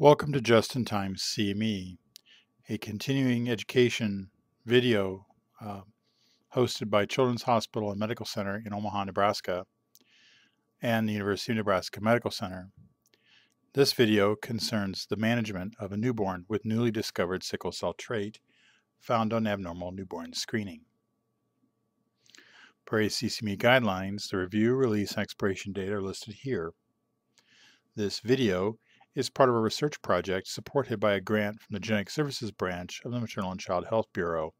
Welcome to Just in Time CME, a continuing education video uh, hosted by Children's Hospital and Medical Center in Omaha, Nebraska, and the University of Nebraska Medical Center. This video concerns the management of a newborn with newly discovered sickle cell trait found on abnormal newborn screening. Per ACCME guidelines, the review, release, and expiration date are listed here. This video is part of a research project supported by a grant from the Genetic Services Branch of the Maternal and Child Health Bureau.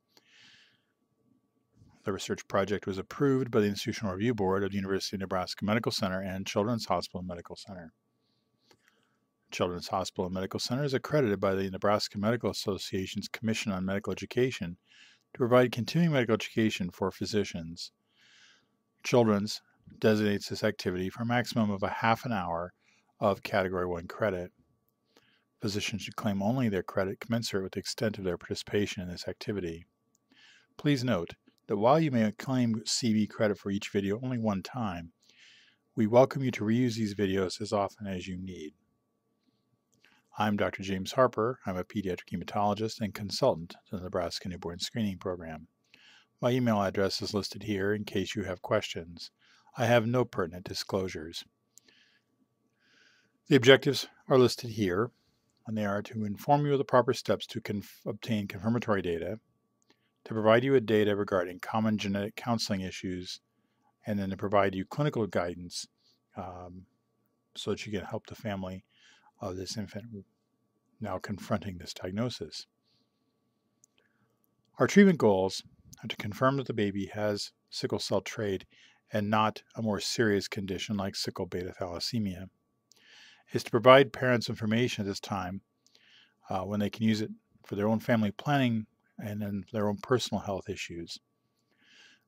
The research project was approved by the Institutional Review Board of the University of Nebraska Medical Center and Children's Hospital Medical Center. Children's Hospital and Medical Center is accredited by the Nebraska Medical Association's Commission on Medical Education to provide continuing medical education for physicians. Children's designates this activity for a maximum of a half an hour of Category 1 credit. Physicians should claim only their credit commensurate with the extent of their participation in this activity. Please note that while you may claim CME credit for each video only one time, we welcome you to reuse these videos as often as you need. I'm Dr. James Harper. I'm a pediatric hematologist and consultant to the Nebraska Newborn Screening Program. My email address is listed here in case you have questions. I have no pertinent disclosures. The objectives are listed here, and they are to inform you of the proper steps to conf obtain confirmatory data, to provide you with data regarding common genetic counseling issues, and then to provide you clinical guidance um, so that you can help the family of this infant now confronting this diagnosis. Our treatment goals are to confirm that the baby has sickle cell trait and not a more serious condition like sickle beta thalassemia is to provide parents information at this time uh, when they can use it for their own family planning and then their own personal health issues.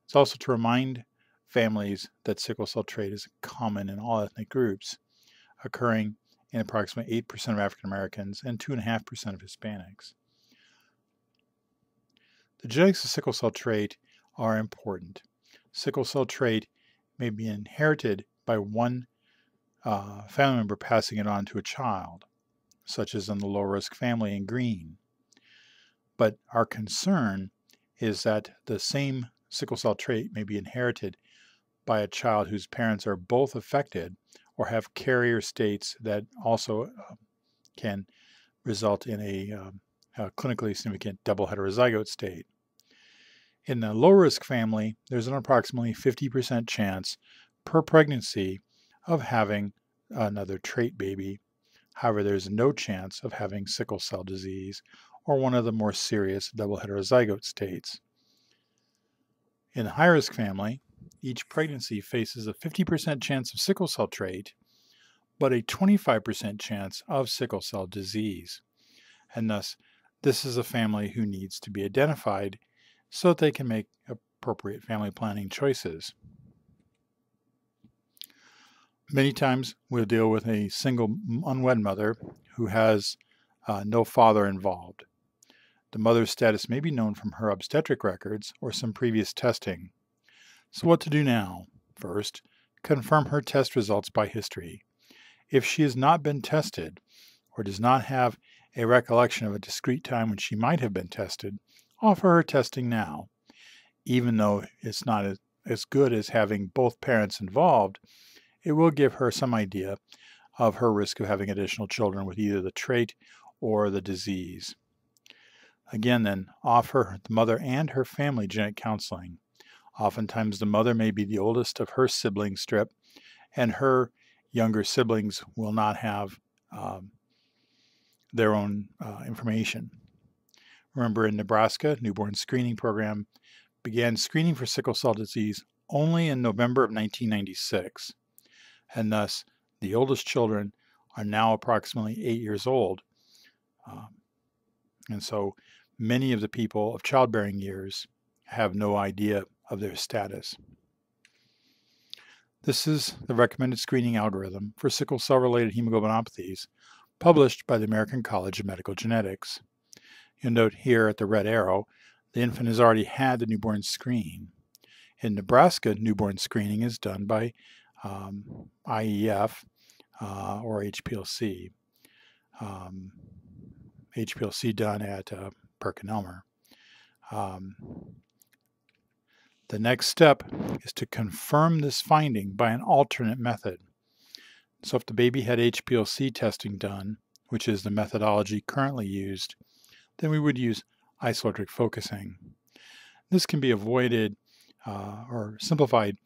It's also to remind families that sickle cell trait is common in all ethnic groups, occurring in approximately 8% of African Americans and 2.5% of Hispanics. The genetics of sickle cell trait are important. Sickle cell trait may be inherited by one uh, family member passing it on to a child, such as in the low risk family in green. But our concern is that the same sickle cell trait may be inherited by a child whose parents are both affected or have carrier states that also uh, can result in a, um, a clinically significant double heterozygote state. In the low risk family, there's an approximately 50% chance per pregnancy of having another trait baby. However, there's no chance of having sickle cell disease or one of the more serious double heterozygote states. In the high risk family, each pregnancy faces a 50% chance of sickle cell trait, but a 25% chance of sickle cell disease. And thus, this is a family who needs to be identified so that they can make appropriate family planning choices. Many times we'll deal with a single unwed mother who has uh, no father involved. The mother's status may be known from her obstetric records or some previous testing. So, what to do now? First, confirm her test results by history. If she has not been tested or does not have a recollection of a discrete time when she might have been tested, offer her testing now. Even though it's not as, as good as having both parents involved, it will give her some idea of her risk of having additional children with either the trait or the disease. Again, then, offer the mother and her family genetic counseling. Oftentimes, the mother may be the oldest of her sibling strip, and her younger siblings will not have um, their own uh, information. Remember, in Nebraska, newborn screening program began screening for sickle cell disease only in November of 1996, and thus the oldest children are now approximately eight years old. Um, and so many of the people of childbearing years have no idea of their status. This is the recommended screening algorithm for sickle cell related hemoglobinopathies published by the American College of Medical Genetics. You'll note here at the red arrow, the infant has already had the newborn screen. In Nebraska, newborn screening is done by um, IEF uh, or HPLC. um, HPLC done at uh, PerkinElmer. Um, the next step is to confirm this finding by an alternate method. So if the baby had HPLC testing done, which is the methodology currently used, then we would use isoelectric focusing. This can be avoided uh, or simplified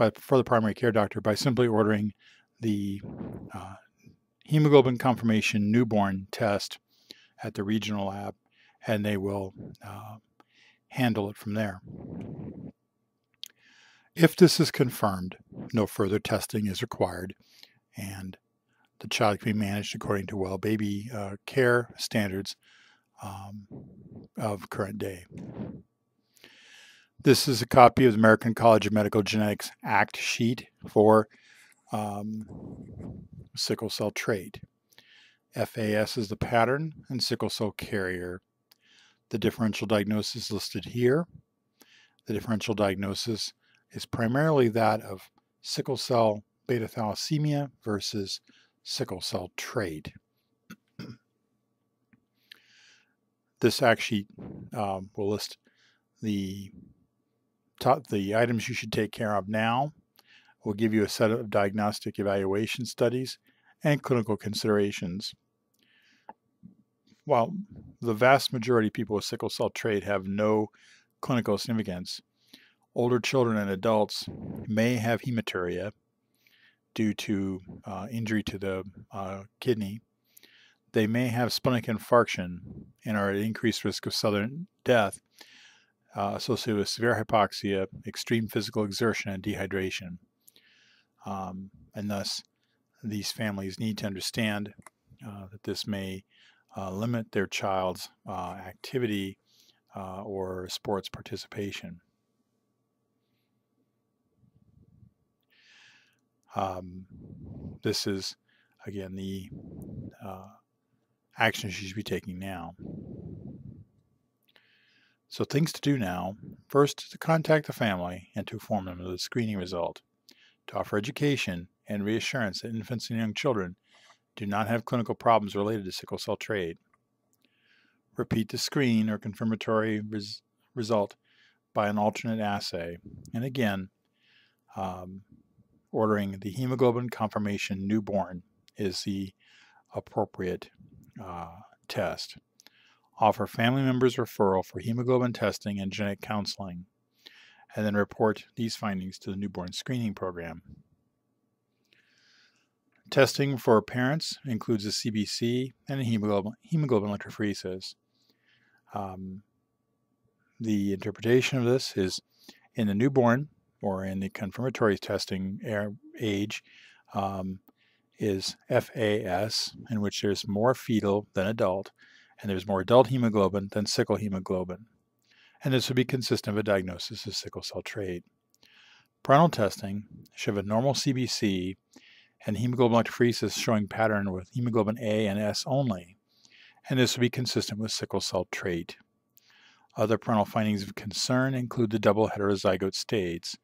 by, for the primary care doctor by simply ordering the uh, hemoglobin confirmation newborn test at the regional lab, and they will uh, handle it from there. If this is confirmed, no further testing is required, and the child can be managed according to well baby uh, care standards um, of current day. This is a copy of the American College of Medical Genetics Act sheet for um, sickle cell trait. FAS is the pattern and sickle cell carrier. The differential diagnosis listed here. The differential diagnosis is primarily that of sickle cell beta thalassemia versus sickle cell trait. this actually um, will list the top, the items you should take care of now. We'll give you a set of diagnostic evaluation studies and clinical considerations. While the vast majority of people with sickle cell trait have no clinical significance, older children and adults may have hematuria due to uh, injury to the uh, kidney. They may have splenic infarction and are at increased risk of sudden death uh, associated with severe hypoxia, extreme physical exertion, and dehydration. Um, and thus, these families need to understand uh, that this may uh, limit their child's uh, activity uh, or sports participation. Um, this is, again, the uh, actions you should be taking now. So, things to do now first, to contact the family and to inform them of the screening result, to offer education and reassurance that infants and young children do not have clinical problems related to sickle cell trait. Repeat the screen or confirmatory res- result by an alternate assay. And again, um, ordering the hemoglobin confirmation newborn is the appropriate uh, test. Offer family members referral for hemoglobin testing and genetic counseling, and then report these findings to the newborn screening program. Testing for parents includes a CBC and a hemoglobin, hemoglobin electrophoresis. Um, the interpretation of this is in the newborn or in the confirmatory testing age um, is FAS, in which there's more fetal than adult, and there's more adult hemoglobin than sickle hemoglobin. And this would be consistent with a diagnosis of sickle cell trait. Parental testing should have a normal CBC and hemoglobin electrophoresis showing pattern with hemoglobin A and S only, and this would be consistent with sickle cell trait. Other parental findings of concern include the double heterozygote states,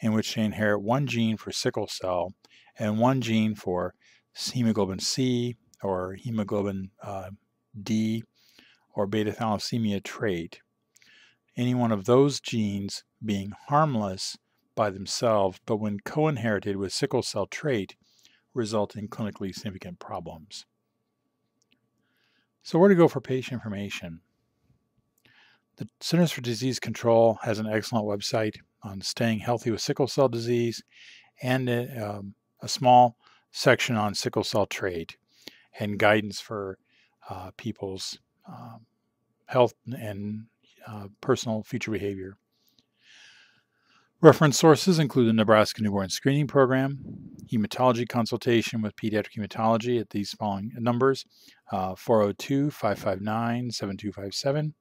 in which they inherit one gene for sickle cell and one gene for hemoglobin C or hemoglobin uh, D or beta thalassemia trait. Any one of those genes being harmless by themselves, but when co inherited with sickle cell trait, result in clinically significant problems. So, where to go for patient information? The Centers for Disease Control has an excellent website on staying healthy with sickle cell disease and a, um, a small section on sickle cell trait and guidance for uh, people's um, health and uh, personal future behavior. Reference sources include the Nebraska Newborn Screening Program, hematology consultation with pediatric hematology at these following numbers uh, 402 559 7257,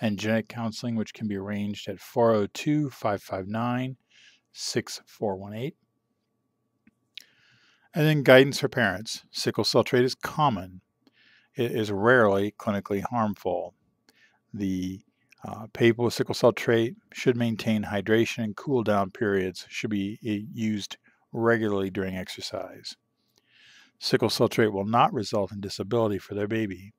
and genetic counseling, which can be arranged at 402 559 6418. And then guidance for parents. Sickle cell trait is common, is rarely clinically harmful. The uh, people with sickle cell trait should maintain hydration and cool down periods should be used regularly during exercise. Sickle cell trait will not result in disability for their baby.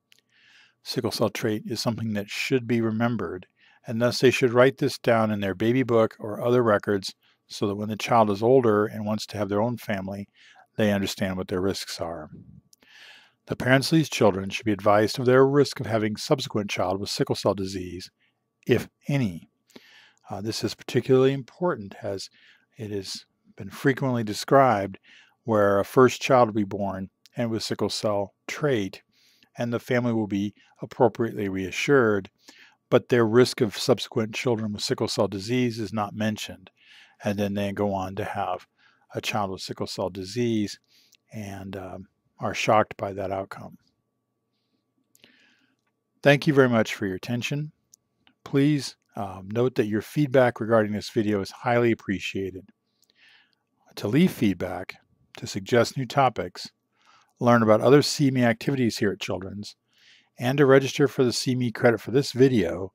Sickle cell trait is something that should be remembered, and thus they should write this down in their baby book or other records so that when the child is older and wants to have their own family, they understand what their risks are. The parents of these children should be advised of their risk of having subsequent child with sickle cell disease, if any. Uh, this is particularly important as it has been frequently described where a first child will be born and with sickle cell trait, and the family will be appropriately reassured, but their risk of subsequent children with sickle cell disease is not mentioned. And then they go on to have a child with sickle cell disease and um, are shocked by that outcome. Thank you very much for your attention. Please um, note that your feedback regarding this video is highly appreciated. To leave feedback, to suggest new topics, learn about other CME activities here at Children's, and to register for the CME credit for this video,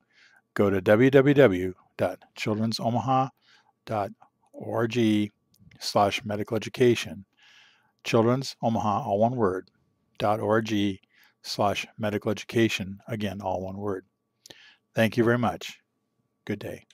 go to www.children'somaha.org slash medical education. Children's Omaha, all one word, Dot .org slash medical education, again, all one word. Thank you very much. Good day.